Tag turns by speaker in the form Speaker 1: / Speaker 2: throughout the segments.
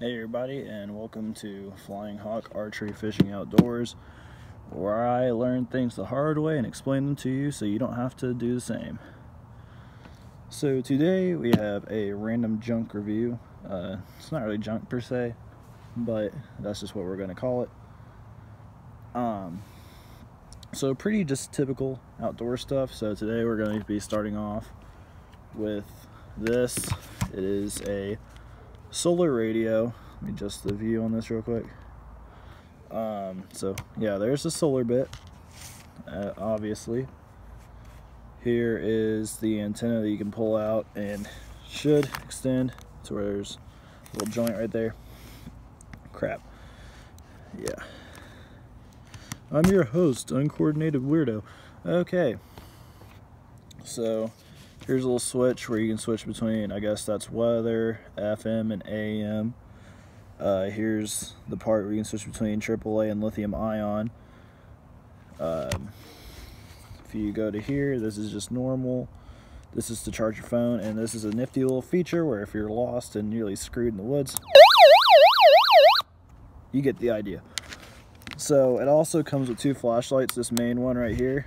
Speaker 1: Hey everybody and welcome to Flying Hawk Archery Fishing Outdoors where I learn things the hard way and explain them to you so you don't have to do the same. So today we have a random junk review. Uh, it's not really junk per se, but that's just what we're going to call it. Um, so pretty just typical outdoor stuff. So today we're going to be starting off with this. It is a solar radio. Let me adjust the view on this real quick. Um, so yeah, there's the solar bit, uh, obviously. Here is the antenna that you can pull out and should extend to where there's a little joint right there. Crap. Yeah. I'm your host, Uncoordinated Weirdo. Okay. So, Here's a little switch where you can switch between, I guess that's weather, FM, and AM. Uh, here's the part where you can switch between AAA and lithium ion. Um, if you go to here, this is just normal. This is to charge your phone, and this is a nifty little feature where if you're lost and nearly screwed in the woods, you get the idea. So it also comes with two flashlights, this main one right here,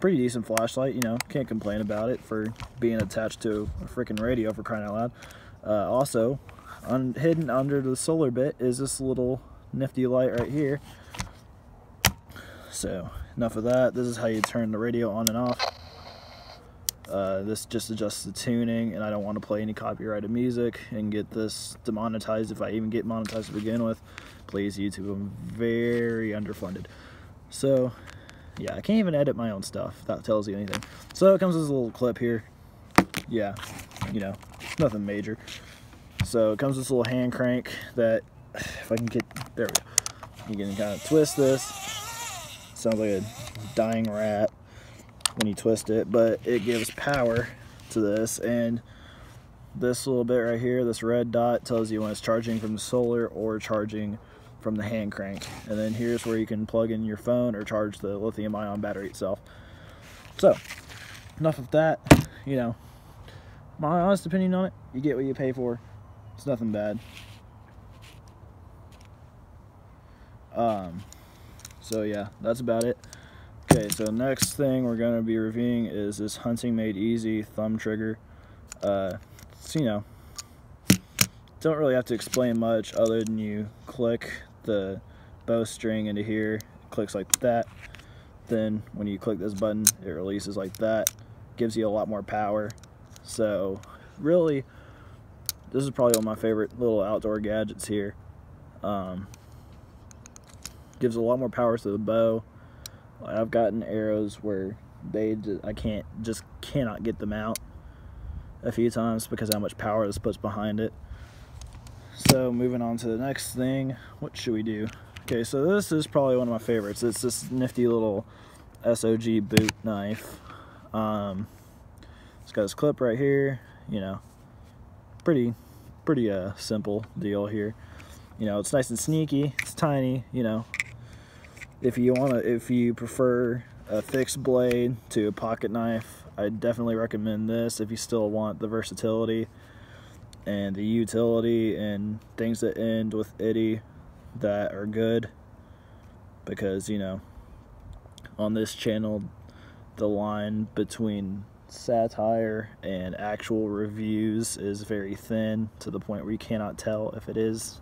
Speaker 1: pretty decent flashlight, you know, can't complain about it for being attached to a freaking radio for crying out loud. Uh, also, un hidden under the solar bit is this little nifty light right here. So, enough of that. This is how you turn the radio on and off. Uh, this just adjusts the tuning, and I don't want to play any copyrighted music and get this demonetized if I even get monetized to begin with. Please, YouTube, I'm very underfunded. So, yeah, I can't even edit my own stuff. That tells you anything. So it comes with a little clip here. Yeah, you know, nothing major. So it comes with this little hand crank that, if I can get, there we go. You can kind of twist this. Sounds like a dying rat when you twist it, but it gives power to this. And this little bit right here, this red dot tells you when it's charging from solar or charging from the hand crank. And then here's where you can plug in your phone or charge the lithium ion battery itself. So, enough of that. You know, my honest opinion on it, you get what you pay for. It's nothing bad. Um, so yeah, that's about it. Okay, so next thing we're going to be reviewing is this Hunting Made Easy thumb trigger. Uh, you know, don't really have to explain much other than you click the bowstring into here, it clicks like that. Then when you click this button, it releases like that. Gives you a lot more power. So really, this is probably one of my favorite little outdoor gadgets here. Um, gives a lot more power to the bow. I've gotten arrows where they I can't just cannot get them out a few times because how much power this puts behind it. So moving on to the next thing, what should we do? Okay, so this is probably one of my favorites. It's this nifty little SOG boot knife. Um, it's got this clip right here, you know, pretty, pretty uh, simple deal here. You know, it's nice and sneaky, it's tiny, you know. If you want to, if you prefer a fixed blade to a pocket knife, I definitely recommend this if you still want the versatility and the utility and things that end with itty that are good. Because you know on this channel the line between satire and actual reviews is very thin to the point where you cannot tell if it is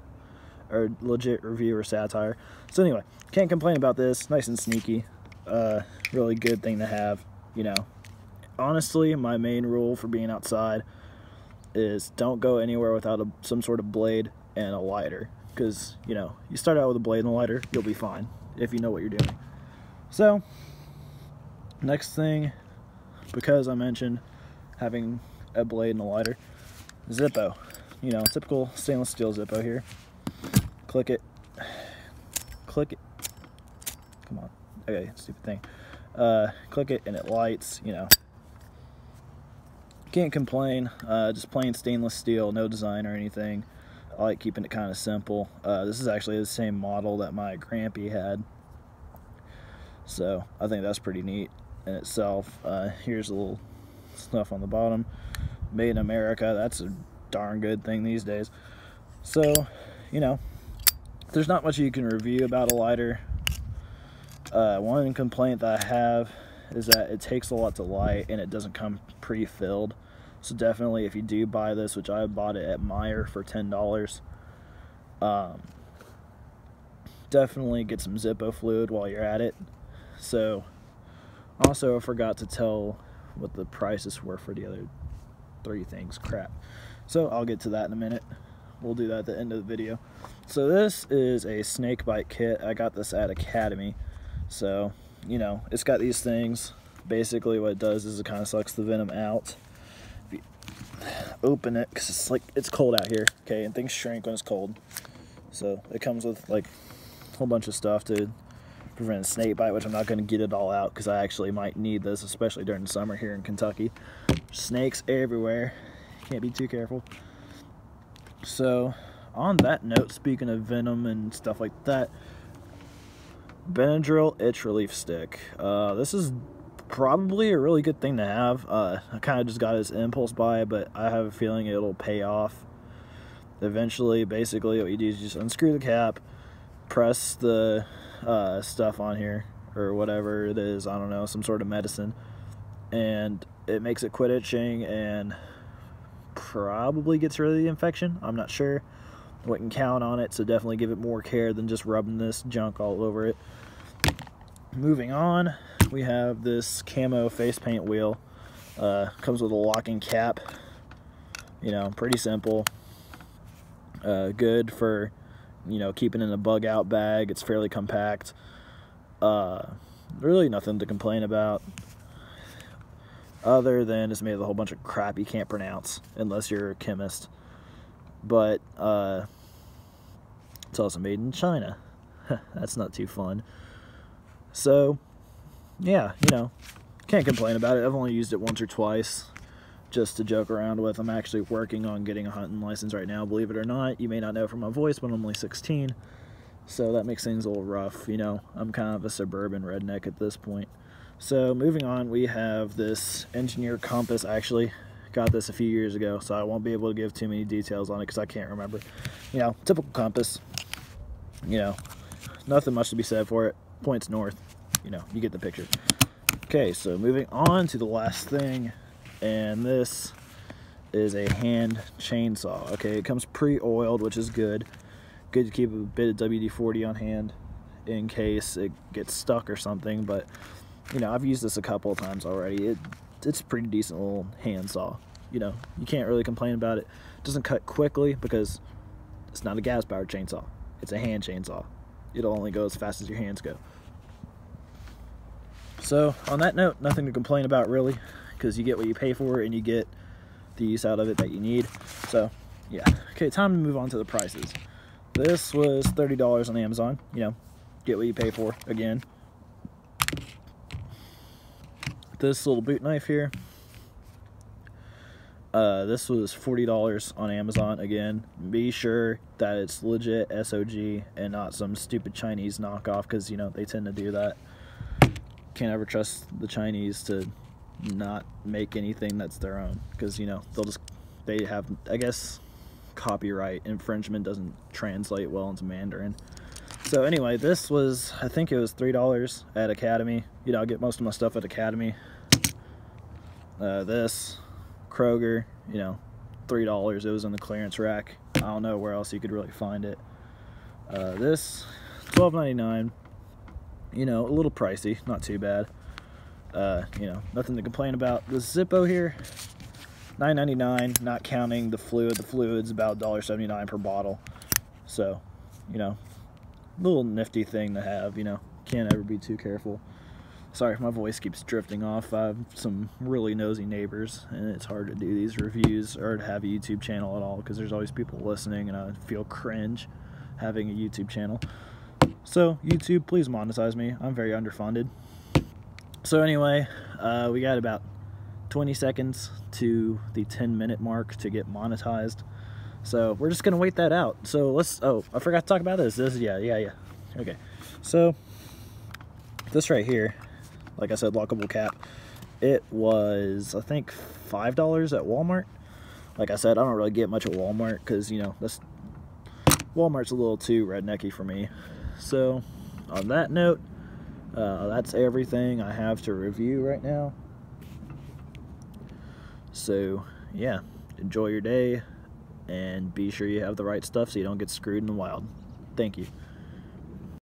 Speaker 1: a legit review or satire. So anyway can't complain about this. Nice and sneaky. Uh, really good thing to have you know. Honestly my main rule for being outside is don't go anywhere without a, some sort of blade and a lighter. Because you know you start out with a blade and a lighter you'll be fine if you know what you're doing. So next thing because I mentioned having a blade and a lighter Zippo. You know typical stainless steel Zippo here. Click it. Click it. Come on. Okay stupid thing. Uh, click it and it lights you know can't complain. Uh, just plain stainless steel, no design or anything. I like keeping it kind of simple. Uh, this is actually the same model that my Grampy had. So I think that's pretty neat in itself. Uh, here's a little stuff on the bottom. Made in America. That's a darn good thing these days. So, you know, there's not much you can review about a lighter. Uh, one complaint that I have is that it takes a lot to light and it doesn't come pre-filled. So definitely if you do buy this, which I bought it at Meijer for $10, um, definitely get some Zippo fluid while you're at it. So also I forgot to tell what the prices were for the other three things. Crap. So I'll get to that in a minute. We'll do that at the end of the video. So this is a snake bite kit. I got this at Academy. So, you know, it's got these things. Basically what it does is it kind of sucks the venom out. If you open it, because it's like, it's cold out here, okay, and things shrink when it's cold. So it comes with like a whole bunch of stuff to prevent a snake bite, which I'm not going to get it all out because I actually might need this, especially during the summer here in Kentucky. Snakes everywhere. Can't be too careful. So, on that note, speaking of venom and stuff like that, Benadryl Itch Relief Stick. Uh, this is probably a really good thing to have. Uh, I kind of just got this impulse buy, but I have a feeling it'll pay off eventually. Basically, what you do is just unscrew the cap, press the uh, stuff on here, or whatever it is, I don't know, some sort of medicine, and it makes it quit itching and probably gets rid of the infection. I'm not sure. Wouldn't count on it, so definitely give it more care than just rubbing this junk all over it. Moving on, we have this camo face paint wheel. Uh, comes with a locking cap. You know, pretty simple. Uh, good for, you know, keeping in a bug out bag. It's fairly compact. Uh, really nothing to complain about other than it's made with a whole bunch of crap you can't pronounce unless you're a chemist. But uh, it's also made in China. That's not too fun. So, yeah, you know, can't complain about it. I've only used it once or twice just to joke around with. I'm actually working on getting a hunting license right now, believe it or not. You may not know from my voice, but I'm only 16. So that makes things a little rough, you know. I'm kind of a suburban redneck at this point. So moving on, we have this engineer compass. Actually got this a few years ago, so I won't be able to give too many details on it because I can't remember. You know, typical compass. You know, nothing much to be said for it. Points north. You know, you get the picture. Okay, so moving on to the last thing, and this is a hand chainsaw. Okay, it comes pre-oiled, which is good. Good to keep a bit of WD-40 on hand in case it gets stuck or something, but you know, I've used this a couple of times already. It it's a pretty decent little handsaw. You know, you can't really complain about it. It doesn't cut quickly because it's not a gas powered chainsaw. It's a hand chainsaw. It'll only go as fast as your hands go. So, on that note, nothing to complain about really, because you get what you pay for and you get the use out of it that you need. So, yeah. Okay, time to move on to the prices. This was $30 on Amazon. You know, get what you pay for again this little boot knife here. Uh, this was $40 on Amazon. Again, be sure that it's legit SOG and not some stupid Chinese knockoff because, you know, they tend to do that. Can't ever trust the Chinese to not make anything that's their own because, you know, they'll just, they have, I guess, copyright infringement doesn't translate well into Mandarin. So anyway, this was, I think it was $3 at Academy. You know, I get most of my stuff at Academy. Uh, this, Kroger, you know, $3. It was in the clearance rack. I don't know where else you could really find it. Uh, this, $12.99. You know, a little pricey, not too bad. Uh, you know, nothing to complain about. The Zippo here, $9.99, not counting the fluid. The fluid's about $1.79 per bottle. So, you know, little nifty thing to have, you know. Can't ever be too careful. Sorry my voice keeps drifting off. I have some really nosy neighbors, and it's hard to do these reviews or to have a YouTube channel at all because there's always people listening, and I feel cringe having a YouTube channel. So, YouTube, please monetize me. I'm very underfunded. So, anyway, uh, we got about 20 seconds to the 10 minute mark to get monetized. So we're just gonna wait that out. So let's, oh, I forgot to talk about this. This, yeah, yeah, yeah. Okay, so this right here, like I said, lockable cap, it was, I think, $5 at Walmart. like I said, I don't really get much at Walmart because you know that's Walmart's a little too rednecky for me. So, on that note, uh, that's everything I have to review right now. So, yeah, enjoy your day and be sure you have the right stuff so you don't get screwed in the wild. Thank you.